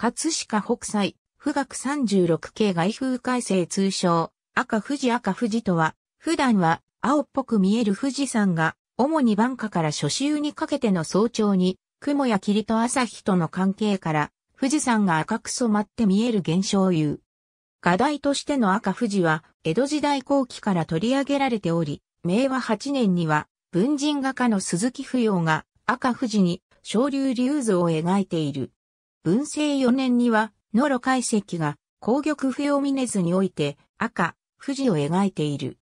葛飾北斎、富岳36系外風改正通称、赤富士赤富士とは、普段は青っぽく見える富士山が、主に晩夏から初秋にかけての早朝に、雲や霧と朝日との関係から、富士山が赤く染まって見える現象を言う。画題としての赤富士は、江戸時代後期から取り上げられており、明和8年には、文人画家の鈴木不要が赤富士に昇竜竜像を描いている。文政4年には、野呂解石が、紅玉不要峰図において、赤、富士を描いている。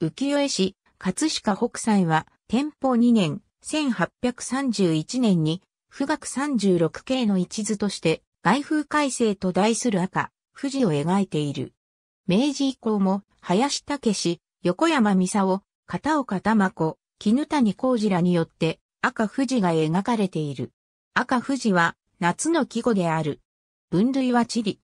浮世絵師、葛飾北斎は、天保2年、1831年に、富岳36系の一図として、外風改正と題する赤、富士を描いている。明治以降も、林武史、横山美沙片岡玉子、絹谷浩二らによって、赤富士が描かれている。赤富士は、夏の季語である。分類は地理。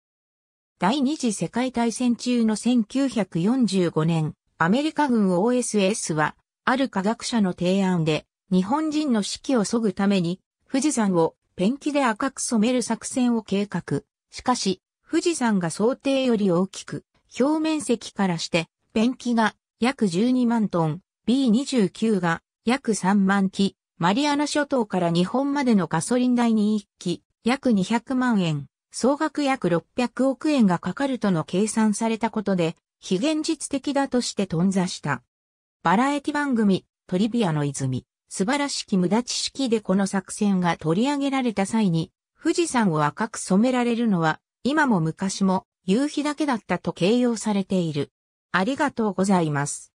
第二次世界大戦中の1945年、アメリカ軍 OSS は、ある科学者の提案で、日本人の士気を削ぐために、富士山をペンキで赤く染める作戦を計画。しかし、富士山が想定より大きく、表面積からして、ペンキが約12万トン、B29 が約3万機、マリアナ諸島から日本までのガソリン代に1機、約200万円、総額約600億円がかかるとの計算されたことで、非現実的だとして頓挫した。バラエティ番組、トリビアの泉、素晴らしき無駄知識でこの作戦が取り上げられた際に、富士山を赤く染められるのは、今も昔も夕日だけだったと形容されている。ありがとうございます。